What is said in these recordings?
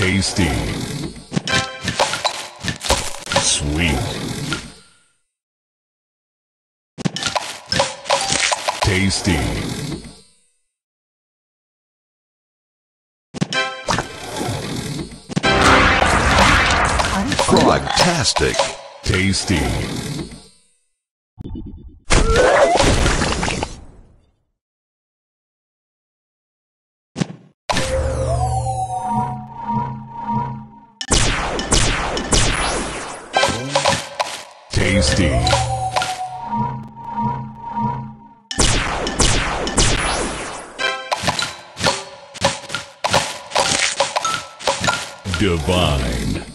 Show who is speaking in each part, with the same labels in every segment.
Speaker 1: Tasty. Sweet. Tasty.
Speaker 2: Frogtastic.
Speaker 1: Tasty. Tasty. Divine.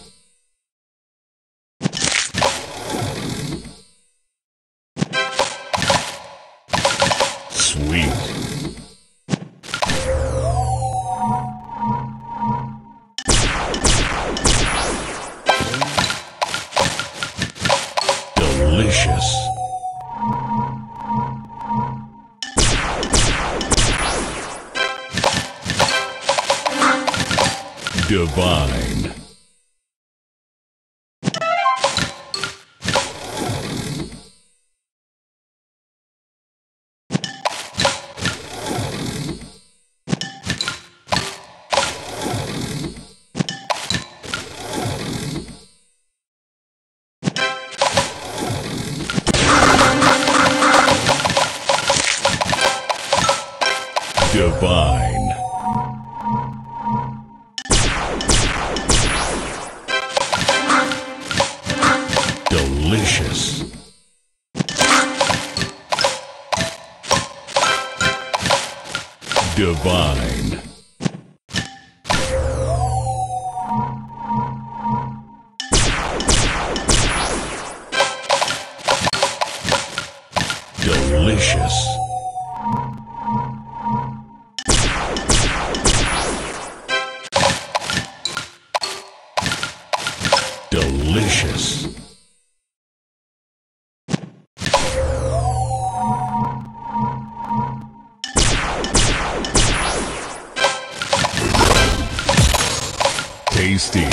Speaker 1: Delicious. Divine. Divine. Delicious. Divine. Delicious. Delicious. Tasty.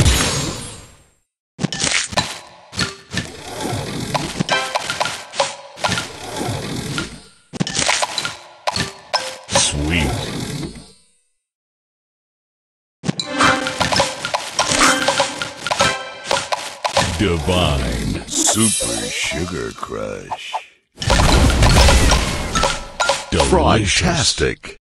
Speaker 1: Sweet. Divine.
Speaker 2: Super Sugar Crush.
Speaker 1: Delicious.
Speaker 2: Frogtastic.